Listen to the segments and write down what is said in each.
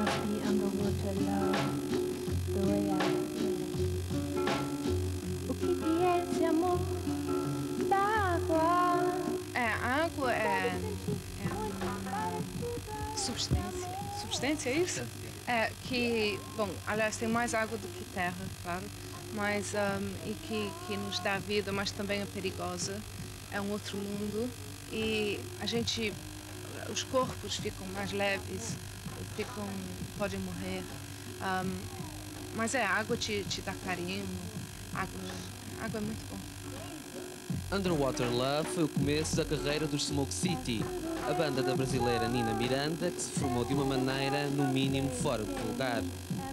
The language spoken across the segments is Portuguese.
must be underwater love, the way I feel. O que, que é esse amor da água? É, a água é, é uma substância. Substância, é isso? É, que, bom, aliás, tem mais água do que terra, claro, mas, um, e que, que nos dá vida, mas também é perigosa. É um outro mundo e a gente, os corpos ficam mais leves, ficam, podem morrer. Um, mas é, água te, te dá carinho, água, água é muito bom. Underwater Love foi o começo da carreira dos Smoke City, a banda da brasileira Nina Miranda, que se formou de uma maneira, no mínimo, fora do lugar.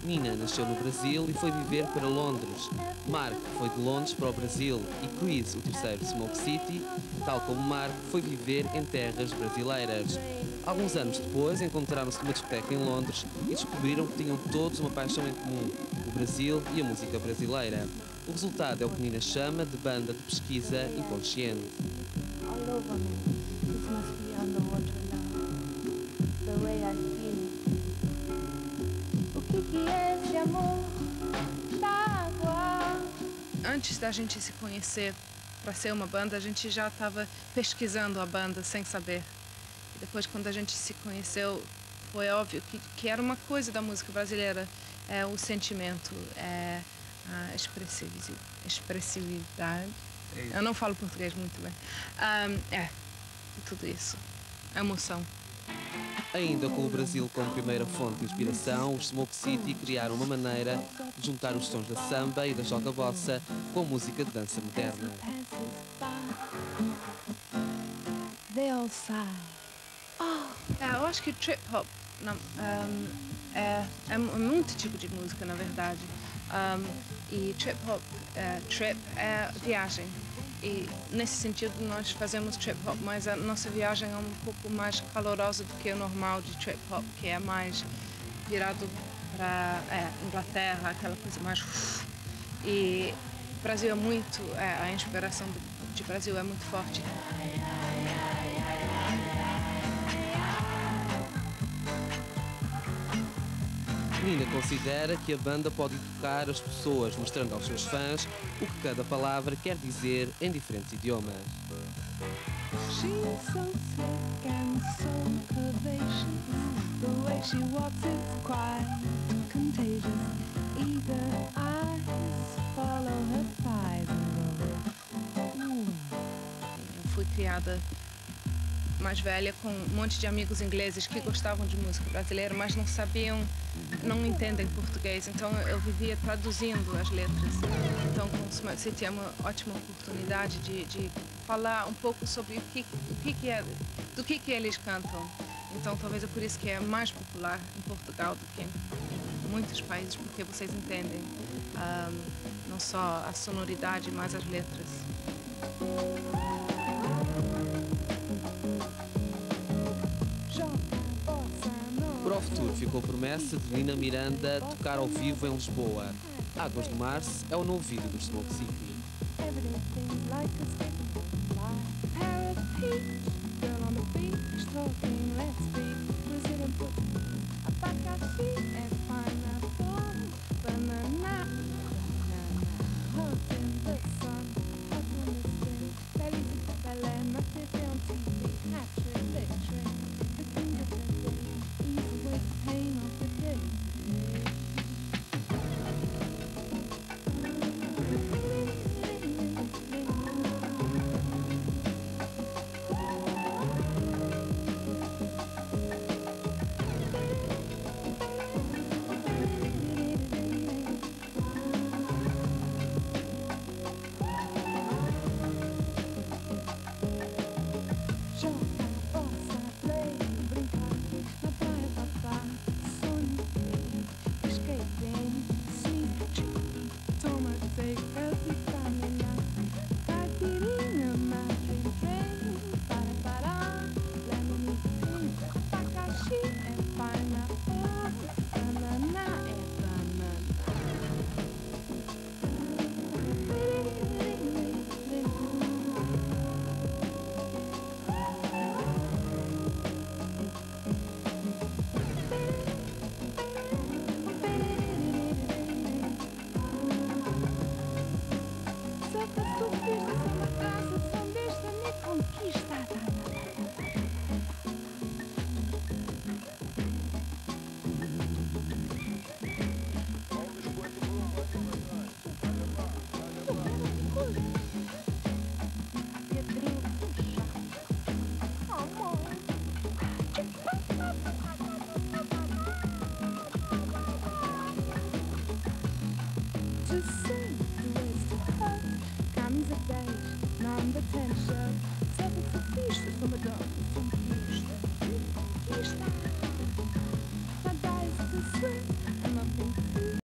Nina nasceu no Brasil e foi viver para Londres. Mark foi de Londres para o Brasil e Chris, o terceiro Smoke City, tal como Mark, foi viver em terras brasileiras. Alguns anos depois, encontraram-se numa discoteca em Londres e descobriram que tinham todos uma paixão em comum, o Brasil e a música brasileira. O resultado é o que Nina chama de banda de pesquisa inconsciente. All over me, the way I feel. Antes da gente se conhecer para ser uma banda, a gente já estava pesquisando a banda sem saber. E depois, quando a gente se conheceu, foi óbvio que, que era uma coisa da música brasileira, é o sentimento, é a expressivi- expressividade. Eu não falo português muito bem. Ahm, é, tudo isso. A emoção. Ainda com o Brasil como primeira fonte de inspiração, os Smoke City criaram uma maneira de juntar os sons da samba e da joga bossa com música de dança moderna. Sigh. É, eu acho que trip hop é, é mu- muito tipo de música, na verdade. Ahm, e trip hop, é, trip é viagem. E nesse sentido nós fazemos trip hop, mas a nossa viagem é um pouco mais calorosa do que o normal de trip hop, que é mais virado para é, Inglaterra, aquela coisa mais. E Brasil é muito, é, a inspiração do, de Brasil é muito forte. Nina considera que a banda pode educar as pessoas, mostrando aos seus fãs o que cada palavra quer dizer em diferentes idiomas. Ooh. Eu fui criada mais velha com um monte de amigos ingleses que gostavam de música brasileira, mas não sabiam, não entendem português. Então eu vivia traduzindo as letras. Então com o Smart City é uma ótima oportunidade de, de falar um pouco sobre o que, o que, que é, do que, que eles cantam. Então talvez é por isso que é mais popular em Portugal do que em muitos países, porque vocês entendem ah, não só a sonoridade, mas as letras. Para o futuro. Ficou promessa de Nina Miranda tocar ao vivo em Lisboa. Águas do Março é o novo vídeo dos Smoke City. To sing the to hurt comes a beijo, não Thank you.